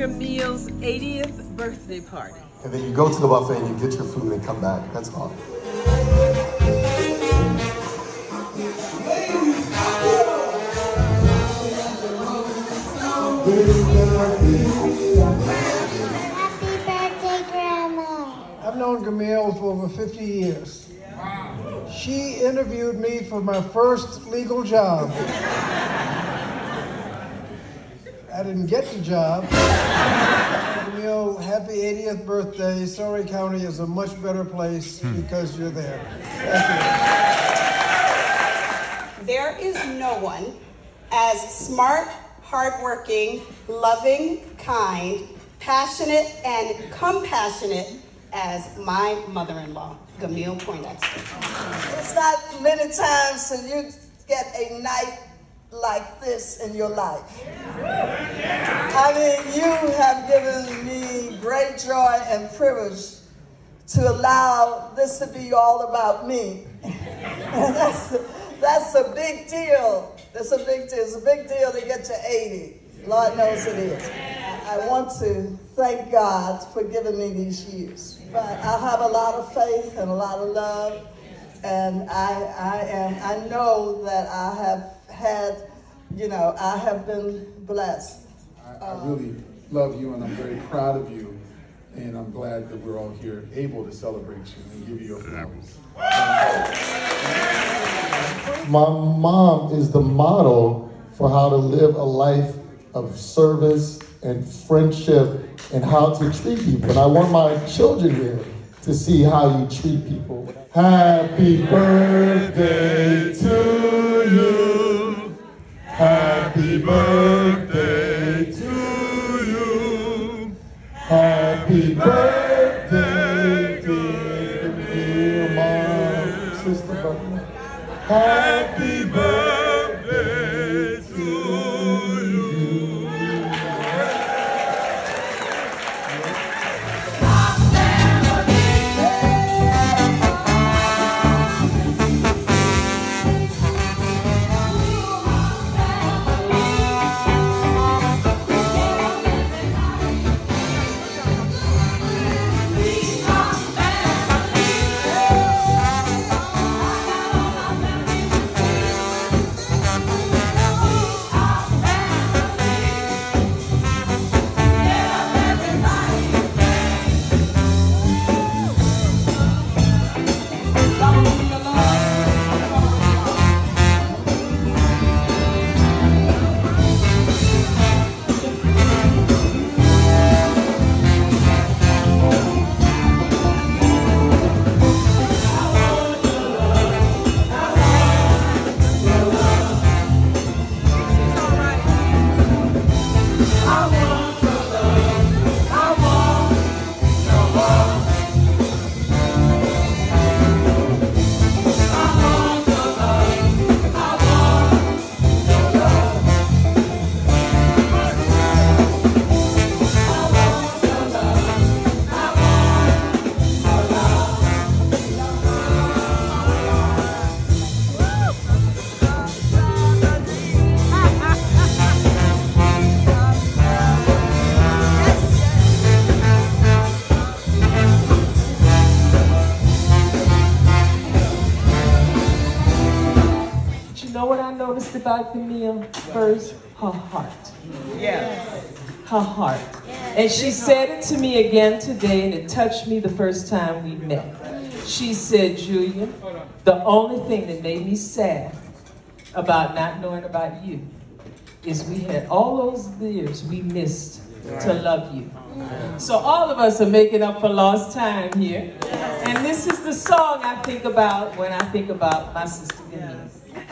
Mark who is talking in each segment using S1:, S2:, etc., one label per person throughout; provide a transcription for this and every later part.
S1: our sister Gammiel's 80th birthday party.
S2: And then you go to the buffet and you get your food and come back. That's all.
S3: Happy birthday, Grandma.
S4: I've known Gammiel for over 50 years. She interviewed me for my first legal job. I didn't get the job. Gammiel, happy 80th birthday. Surry County is a much better place hmm. because you're there. Thank you.
S5: There is no one as smart, hardworking, loving, kind, passionate, and compassionate as my mother-in-law, Gammiel Poindexter.
S6: It's not many times that you get a night like this in your life. I mean, you have given me great joy and privilege to allow this to be all about me. That's, that's a big deal. That's a big deal. It's a big deal to get to 80. Lord knows it is. I want to thank God for giving me these years. But I have a lot of faith and a lot of love, and I, I am. I know that I have had, you know, I have been blessed.
S7: I, I really love you and I'm very proud of you. And I'm glad that we're all here able to celebrate you and give you your flowers.
S2: My mom is the model for how to live a life of service and friendship and how to treat people. And I want my children here to see how you treat people. Happy birthday to you. Happy birthday to you. Happy birthday, dear mom, sister Bucky.
S8: Know what I noticed about Gammiel first? Her heart.
S1: Yes.
S8: Her heart. And she said it to me again today, and it touched me the first time we met. She said, Julia, the only thing that made me sad about not knowing about you is we had all those years we missed to love you. So all of us are making up for lost time here. And this is the song I think about when I think about my sister Denise.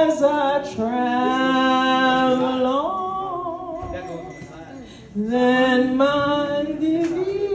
S8: as I travel on. than my division.